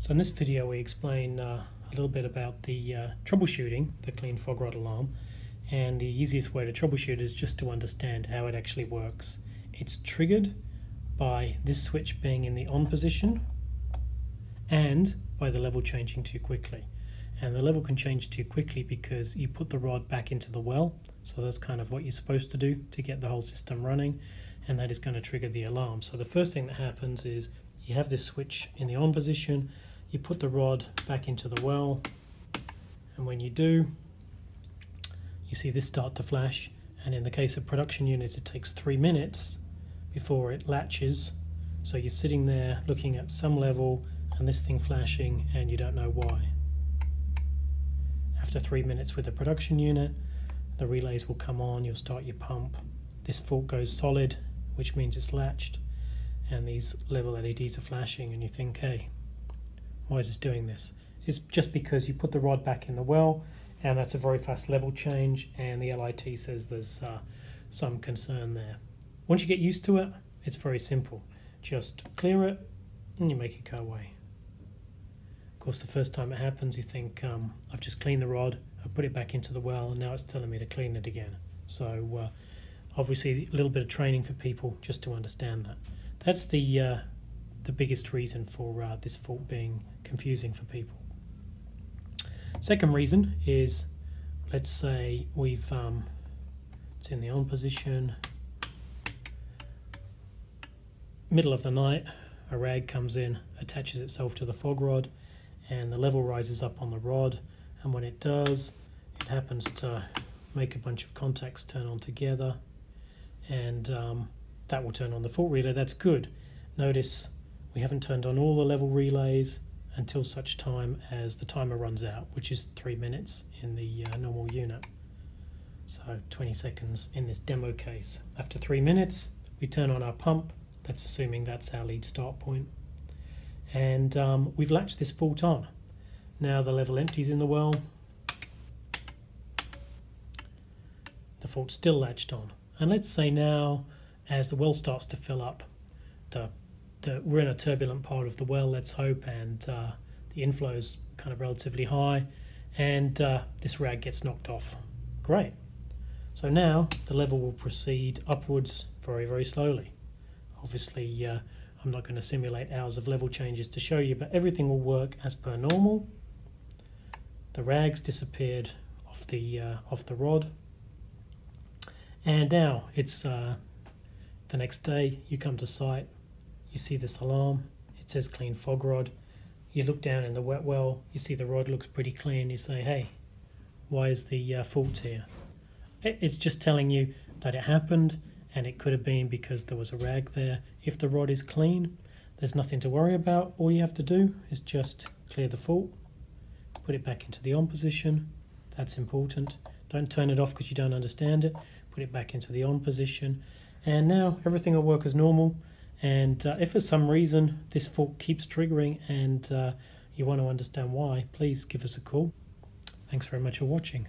So in this video we explain uh, a little bit about the uh, troubleshooting the clean FOGRod alarm and the easiest way to troubleshoot is just to understand how it actually works. It's triggered by this switch being in the on position and by the level changing too quickly. And the level can change too quickly because you put the rod back into the well, so that's kind of what you're supposed to do to get the whole system running, and that is going to trigger the alarm. So the first thing that happens is you have this switch in the on position, you put the rod back into the well, and when you do, you see this start to flash, and in the case of production units, it takes three minutes before it latches. So you're sitting there looking at some level and this thing flashing and you don't know why. After three minutes with the production unit, the relays will come on, you'll start your pump. This fault goes solid, which means it's latched, and these level LEDs are flashing and you think, hey, why is this doing this? It's just because you put the rod back in the well and that's a very fast level change and the LIT says there's uh, some concern there. Once you get used to it, it's very simple. Just clear it and you make it go away. Of course, the first time it happens, you think, um, I've just cleaned the rod, I put it back into the well, and now it's telling me to clean it again. So, uh, obviously, a little bit of training for people just to understand that. That's the uh, the biggest reason for uh, this fault being confusing for people. Second reason is, let's say we've um, it's in the on position, middle of the night, a rag comes in, attaches itself to the FOGRod, and the level rises up on the rod. And when it does it happens to make a bunch of contacts turn on together. And um, that will turn on the fault relay that's good notice we haven't turned on all the level relays until such time as the timer runs out which is three minutes in the uh, normal unit so 20 seconds in this demo case after three minutes we turn on our pump that's assuming that's our lead start point and um, we've latched this fault on. Now the level empties in the well. The fault's still latched on. And let's say now, as the well starts to fill up, the, the, we're in a turbulent part of the well, let's hope, and uh, the inflow is kind of relatively high, and uh, this rag gets knocked off. Great. So now the level will proceed upwards very, very slowly. Obviously, uh, I'm not going to simulate hours of level changes to show you, but everything will work as per normal. The rags disappeared off the uh, off the rod, and now it's uh, the next day. You come to site, you see this alarm. It says clean FOGRod. You look down in the wet well. You see the rod looks pretty clean. You say, "Hey, why is the uh, fault here?" It's just telling you that it happened and it could have been because there was a rag there. If the rod is clean, there's nothing to worry about. All you have to do is just clear the fault, put it back into the on position. That's important. Don't turn it off because you don't understand it. Put it back into the on position. And now everything will work as normal. And uh, if for some reason this fault keeps triggering and uh, you want to understand why, please give us a call. Thanks very much for watching.